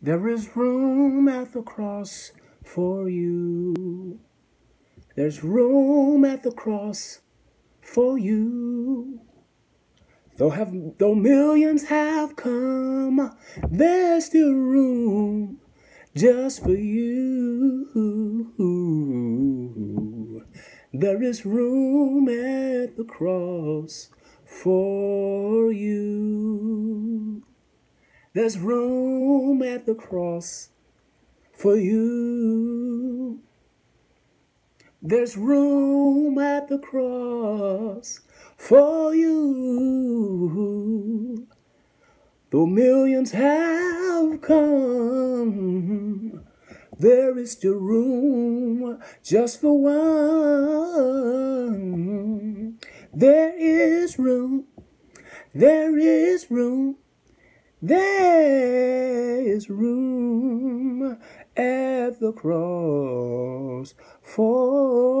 There is room at the cross for you. There's room at the cross for you. Though have though millions have come, there's still room just for you. There is room at the cross for you. There's room at the cross for you. There's room at the cross for you. Though millions have come, there is still room just for one. There is room, there is room, there is room at the cross for